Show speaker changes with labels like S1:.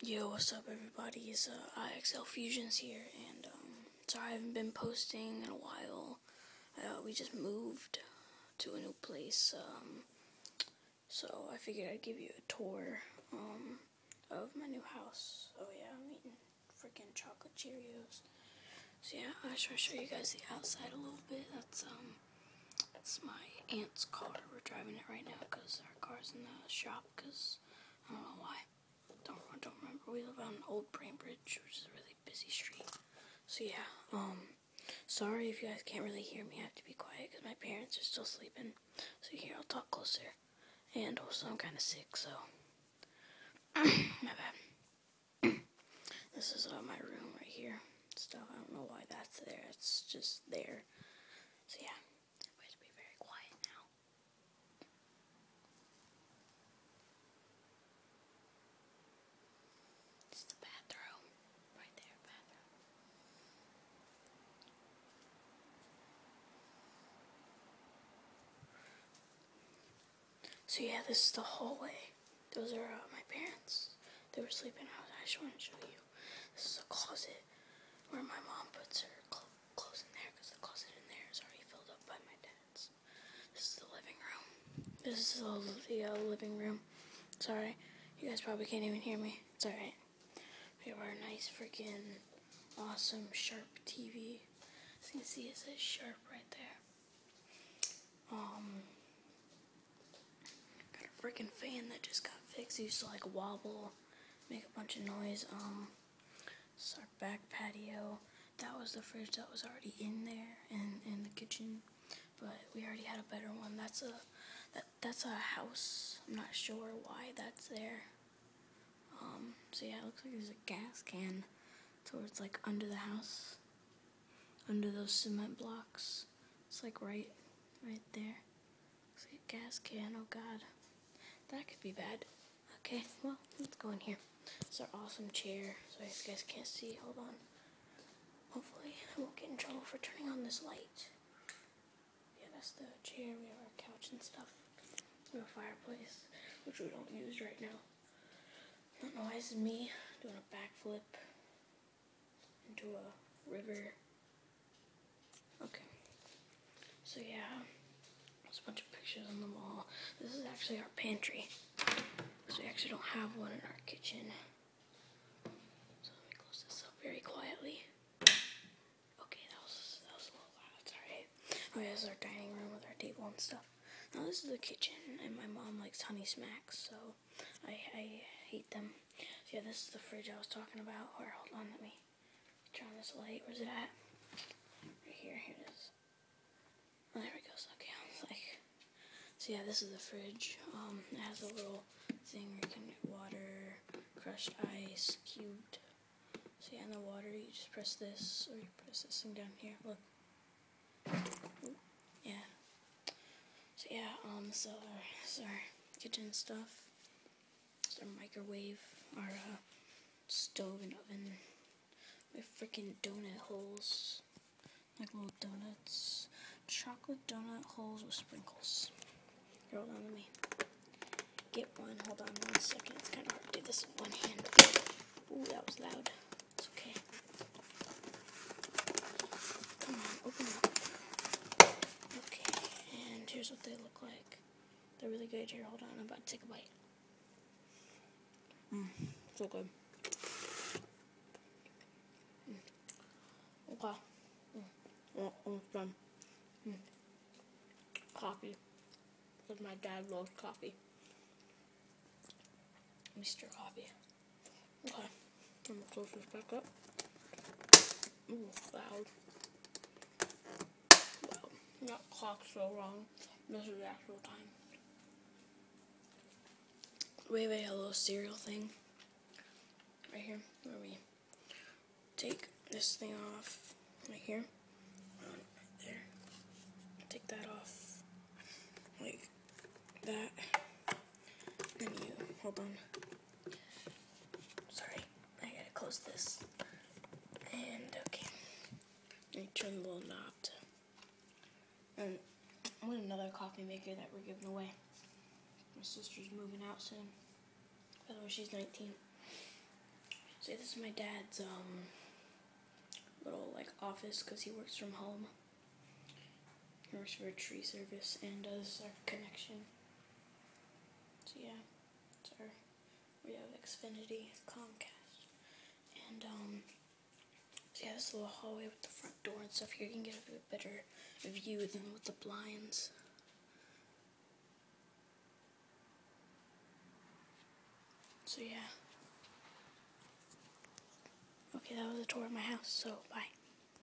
S1: Yo, what's up, everybody? It's uh, IxL Fusionz here, and um, sorry I haven't been posting in a while. Uh, we just moved to a new place, um, so I figured I'd give you a tour um, of my new house. Oh yeah, I'm eating freaking chocolate Cheerios. So yeah, I just want to show you guys the outside a little bit. That's um, that's my aunt's car. We're driving it right now because our car's in the shop. Cause I don't know why don't don't remember. We live on Old Bainbridge, which is a really busy street. So yeah, um, sorry if you guys can't really hear me. I have to be quiet because my parents are still sleeping. So here, I'll talk closer. And also, I'm kind of sick, so my bad. this is uh, my room right here. Stuff. I don't know why that's there. It's just there. So yeah. So yeah, this is the hallway. Those are uh, my parents. They were sleeping. I just want to show you. This is a closet where my mom puts her cl clothes in there because the closet in there is already filled up by my dad's. This is the living room. This is the, the uh, living room. Sorry, you guys probably can't even hear me. It's alright. We have our nice freaking awesome sharp TV. As you can see, it says sharp right there. Um, freaking fan that just got fixed. Used to like wobble, make a bunch of noise. Um, is our back patio. That was the fridge that was already in there and in the kitchen, but we already had a better one. That's a that that's a house. I'm not sure why that's there. Um, so yeah, it looks like there's a gas can towards like under the house, under those cement blocks. It's like right, right there. Looks like a gas can. Oh God. That could be bad. Okay, well, let's go in here. It's our awesome chair. So if you guys can't see, hold on. Hopefully I won't get in trouble for turning on this light. Yeah, that's the chair. We have our couch and stuff. We have a fireplace, which we don't use right now. I don't know why this is me doing a backflip into a river. Okay. So yeah a bunch of pictures on the wall. This is actually our pantry. Because we actually don't have one in our kitchen. So let me close this up very quietly. Okay, that was, that was a little loud, sorry. Oh yeah, this is our dining room with our table and stuff. Now this is the kitchen, and my mom likes Honey Smacks, so I, I hate them. So yeah, this is the fridge I was talking about. Or hold on, let me turn on this light. Where's it at? Right here, here it is. Oh, there goes. Okay, like, so yeah, this is the fridge. Um, it has a little thing where you can get water, crushed ice, cubed. So yeah, in the water, you just press this, or you press this thing down here. Look. Yeah. So yeah, um, so our, our kitchen stuff. It's our microwave, our uh, stove and oven. Have freaking donut holes, like little donuts chocolate donut holes with sprinkles. Hold on, let me get one. Hold on one second. It's kind of hard to do this with one hand. Ooh, that was loud. It's okay. Come on, open up. Okay, and here's what they look like. They're really good. Here, hold on. I'm about to take a bite. Mmm, so good. Mm. Okay. Mm. Almost done. Mm. Coffee. Because my dad loves coffee. Mr. Coffee. Okay. I'm gonna close this back up. Ooh, loud. Wow. That clock's so wrong. This is the actual time. We have a little cereal thing right here where we take this thing off right here Right there. take that off like that. Then you, hold on. Sorry, I gotta close this. And okay, you turn the little knob to, and with another coffee maker that we're giving away. My sister's moving out soon. By the way, she's 19. So this is my dad's um little like office because he works from home. He works for a tree service and does our connection. So yeah, it's our we have Xfinity, Comcast, and um. So yeah, this little hallway with the front door and stuff here. You can get a bit better view than with the blinds. So yeah. Okay, that was a tour of my house, so bye.